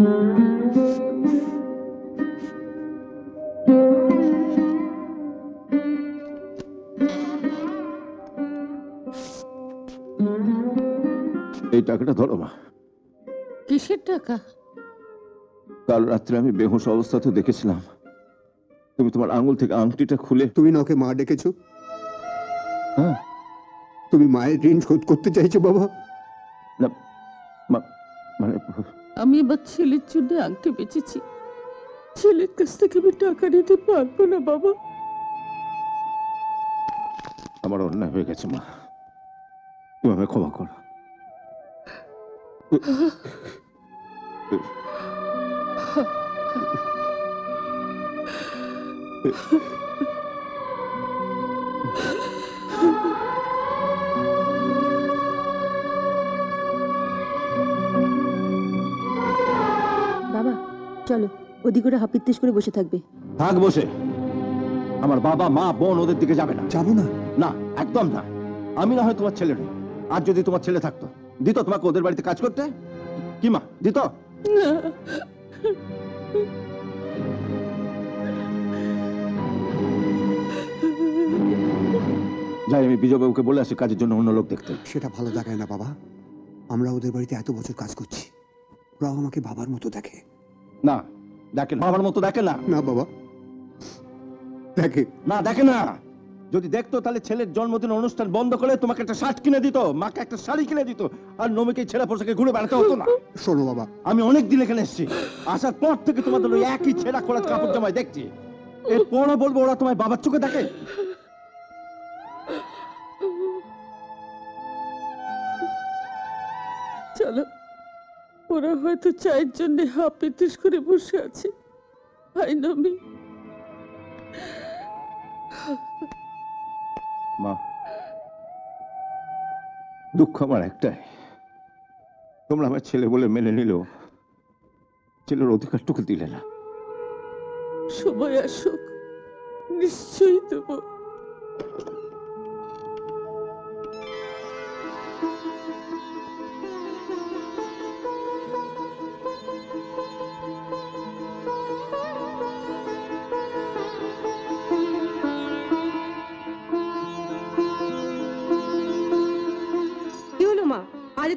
এই টাকাটা ধরো মা। কিসের টাকা? কাল রাত্রে আমি বেহুশ অবস্থাতে দেখেছিলাম। তুমি তোমার আঙুল থেকে আংটিটা খুলে তুমি না ওকে মা ডেকেছো। হ্যাঁ। তুমি মায়ের ঋণ শোধ করতে চাইছো বাবা। না মানে আমি আমার ছেলের জন্য আংটি বেঁচেছি। ছেলের কাছ থেকে আমি টাকা নিতে পারব না বাবা। আমার অন্যায় হয়ে গেছে মা। তুমি আমায় ক্ষমা করো। বাবা চলো ওদিক ওরা হাপিত্তেশ করে বসে থাকবে। থাক বসে। আমার বাবা মা বোন ওদের দিকে যাবে না। যাব না? না একদম না। আমি না হয় তোমার ছেলে নই। আর যদি তোমার ছেলে থাকতো দিত তোমাকে ওদের বাড়িতে কাজ করতে? কি মা দিত? যাই আমি বিজয়বাবুকে বলে আসি কাজের জন্য অন্য লোক দেখতে। সেটা ভালো দেখায় না বাবা। আমরা ওদের বাড়িতে এত বছর কাজ করছি। ওরাও আমাকে বাবার মতো দেখে। না দেখে না। বাবার মতো দেখে না। না বাবা। দেখে। না দেখে না। যদি দেখতো তাহলে ছেলের জন্মদিন অনুষ্ঠান বন্ধ করে তোমাকে একটা শার্ট কিনে দিত মাকে একটা শাড়ি কিনে দিত আর নমিকে ছেঁড়া পোশাকে ঘুরে বেড়াতে হতো না। শোনো বাবা। আমি অনেক দিন এখানে এসেছি। আসার পর থেকে তোমাদের ওই একই ছেঁড়া খোলা কাপড় জামাই দেখছি। এরপরও বলব ওরা তোমায় বাবার চোখে দেখে। চলো। ওরা হয়তো চায়ের জন্য হাপিত্তেশ করে বসে আছে। ভাই নমি মা। দুঃখ আমার একটাই। তোমরা আমার ছেলে বলে মেনে নিলেও ছেলের অধিকারটুকু দিলে না। সময় আসুক নিশ্চয়ই দেবো।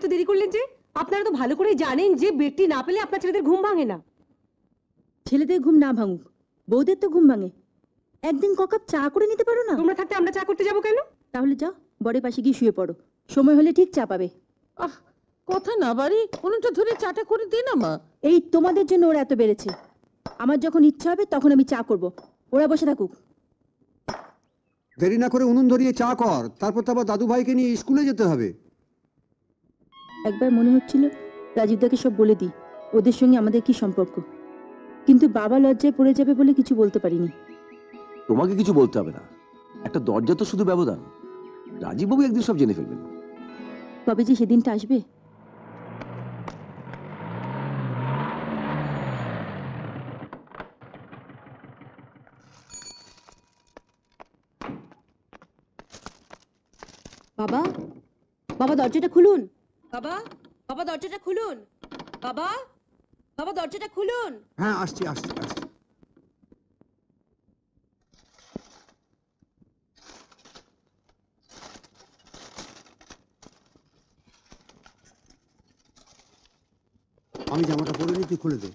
এত দেরি করলেন যে? আপনারা তো ভালো করে জানেন যে বেডটি না পেলে আপনার ছেলেদের ঘুম ভাঙে না। ছেলেদের ঘুম না ভাঙুক। বউদের তো ঘুম ভাঙে। একদিন ককাপ চা করে নিতে পারো না? তোমরা থাকতে আমরা চা করতে যাব কেন? তাহলে যাও বরের পাশে গিয়ে শুয়ে পড়ো। সময় হলে ঠিক চা পাবে। আহ কথা না বাড়ি উনুনটা ধরে চাটা করে দে না মা। এই তোমাদের জন্য ওরা এত বেড়েছে। আমার যখন ইচ্ছা হবে তখন আমি চা করব। ওরা বসে থাকুক। দেরি না করে উনুন ধরিয়ে চা কর। তারপর তো আবার দাদু ভাইকে নিয়ে স্কুলে যেতে হবে। একবার মনে হচ্ছিল রাজীবদাকে সব বলে দিই ওদের সঙ্গে আমাদের কি সম্পর্ক। কিন্তু বাবা লজ্জায় পড়ে যাবে বলে কিছু বলতে পারিনি। তোমাকে কিছু বলতে হবে না। একটা দরজা তো শুধু ব্যবধান। রাজীববাবু একদিন সব জেনে ফেলবেন। কবে যে সেদিনটা আসবে? বাবা বাবা দরজাটা খুলুন। বাবা বাবা দরজাটা খুলুন। বাবা বাবা দরজাটা খুলুন। হ্যাঁ আসছি আসছি আসছি। আমি জামাটা পরে নিই তুই খুলে দে।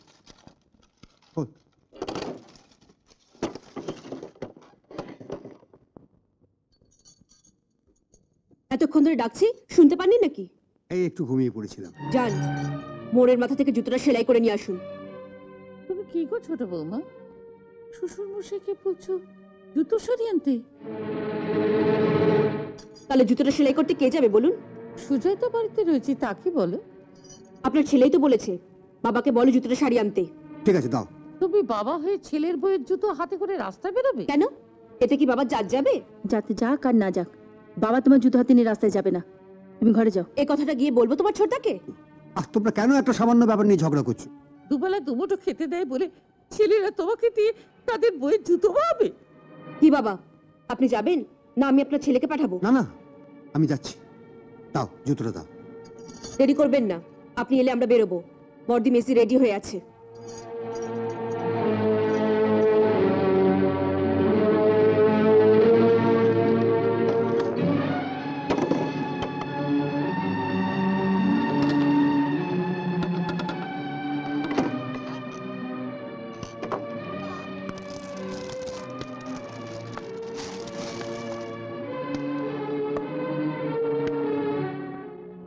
এতক্ষণ ধরে ডাকছি শুনতে পাননি নাকি? এই একটু ঘুমিয়ে পড়েছিলাম। যান মোড়ের মাথা থেকে জুতোটা সেলাই করে নিয়ে আসুন। তুমি কি গো ছোট বৌমা? শ্বশুর মশাইকে বলছো জুতো সরিয়ে আনতে? তাহলে জুতোটা সেলাই করতে কে যাবে বলুন? সুজয় তো বাড়িতে রয়েছে তাকে বলো? আপনার ছেলেই তো বলেছে বাবাকে বলো জুতোটা শাড়ি আনতে। ঠিক আছে দাও। তুমি বাবা হয়ে ছেলের বইয়ের জুতো হাতে করে রাস্তায় বেরোবে? কেন? এতে কি বাবা জাত যাবে? যাতে যাক আর না যাক বাবা তোমার জুতো হাতে নিয়ে রাস্তায় যাবে না। তুমি ঘরে যাও। এই কথাটা গিয়ে বলব তোমার ছোটদাকে? আর তোমরা কেন একটা সামান্য ব্যাপার নিয়ে ঝগড়া করছ? দুবেলা দুমুঠো খেতে দেয় বলে ছেলেরা তোমাকে দিয়ে তাদের বইয়ের জুতো বানাবে কি বাবা আপনি যাবেন? না আমি আপনার ছেলেকে পাঠাবো। না না আমি যাচ্ছি। দাও জুতোটা দাও। দেরি করবেন না আপনি এলে আমরা বেরোবো। বর্দি মেসি রেডি হয়ে আছে।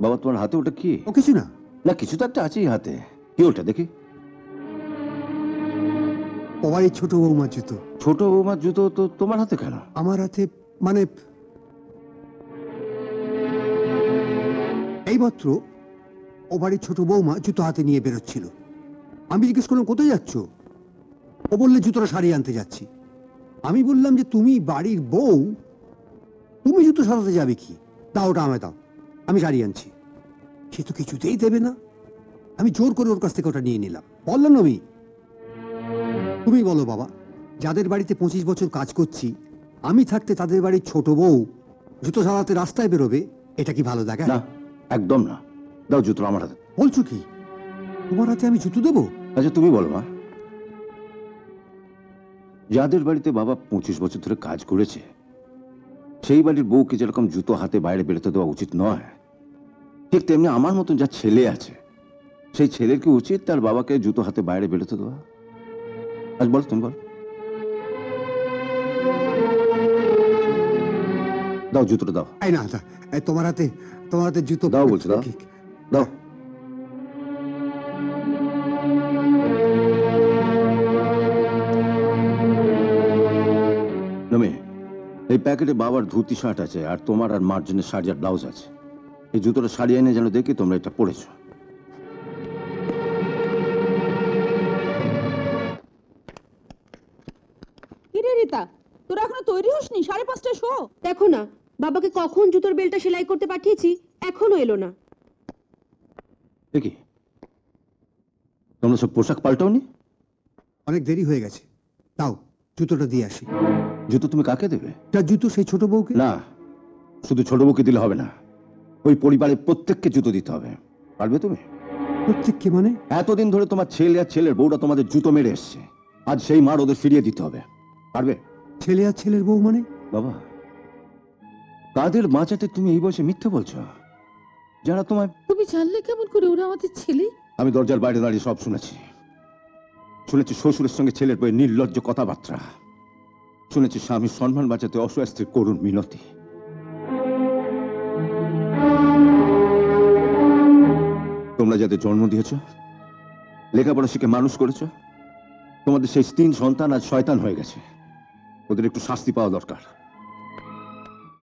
বাবা তোমার হাতে ওটা কি? ও কিছু না। না কিছু তো একটা আছেই হাতে। কি ওটা দেখি। ও বাড়ির ছোট বৌমার জুতো। ছোট বৌমার জুতো তো তোমার হাতে কেন? আমার হাতে মানে এইমাত্র ও বাড়ির ছোট বৌমা জুতো হাতে নিয়ে বেরোচ্ছিল। আমি জিজ্ঞেস করলাম কোথায় যাচ্ছ? ও বললে জুতোটা সারিয়ে আনতে যাচ্ছি। আমি বললাম যে তুমি বাড়ির বউ তুমি জুতো সারাতে যাবে কি? দাও ওটা আমায় দাও। আমি সারিয়ে আনছি। সে তো কিছুতেই দেবে না। আমি জোর করে ওর কাছ থেকে ওটা নিয়ে নিলাম। বললাম আমি তুমি বলো বাবা যাদের বাড়িতে পঁচিশ বছর কাজ করছি আমি থাকতে তাদের বাড়ির ছোট বউ জুতো সারাতে রাস্তায় বেরোবে এটা কি ভালো দেখায় না একদম না। দাও জুতো আমার হাতে। বলছো কি? তোমার হাতে আমি জুতো দেবো? আচ্ছা তুমি বলো মা। যাদের বাড়িতে বাবা পঁচিশ বছর ধরে কাজ করেছে সেই বাড়ির বউকে যেরকম জুতো হাতে বাইরে বেরোতে দেওয়া উচিত নয় ঠিক তেমনি আমার মতন যা ছেলে আছে সেই ছেলের কি উচিত তার বাবাকে জুতো হাতে বাইরে বেরোতে দেওয়া? আজ বল তুমি বল। দাও জুতোটা দাও। এই না এই তোমার হাতে তোমার হাতে জুতো দাও বলছো দাও। দাও। নমি এই প্যাকেটে বাবার ধুতি শার্ট আছে আর তোমার আর মার জন্য শাড়ি আর ব্লাউজ আছে। এই জুতোটা শাড়ি এনে যেন দেখি তোমরা এটা পরেছো। কিরে রিতা তোরা এখনও তৈরি হসনি? সাড়ে পাঁচটায় শো। দেখো না বাবাকে কখন জুতোর বেলটা সেলাই করতে পাঠিয়েছি এখনও এলো না। দেখি তোমরা সব পোশাক পাল্টাওনি? অনেক দেরি হয়ে গেছে। দাও জুতোটা দিয়ে আসি। জুতো তুমি কাকে দেবে? তার জুতো সেই ছোট বউকে? না শুধু ছোট বউকে দিলে হবে না। ওই পরিবারের প্রত্যেককে জুতো দিতে হবে। পারবে তুমি? প্রত্যেককে মানে? এতদিন ধরে তোমার ছেলে আর ছেলের বউটা তোমাদের জুতো মেরে এসছে। আজ সেই মার ওদের ফিরিয়ে দিতে হবে। পারবে? ছেলে আর ছেলের বউ মানে? বাবা কাদের বাঁচাতে তুমি এই বয়সে মিথ্যে বলছো? যারা তোমার তুমি জানলে কেমন করে ওরা আমাদের ছেলে? আমি দরজার বাইরে দাঁড়িয়ে সব শুনেছি। শুনেছি শ্বশুরের সঙ্গে ছেলের বইয়ের নির্লজ্জ কথাবার্তা। শুনেছি স্বামীর সম্মান বাঁচাতে অসহায় স্ত্রীর করুণ মিনতি। তোমরা যাদের জন্ম দিয়েছ, লেখাপড়া শিখে মানুষ করেছ, তোমাদের সেই তিন সন্তান আজ শয়তান হয়ে গেছে। ওদের একটু শাস্তি পাওয়া দরকার।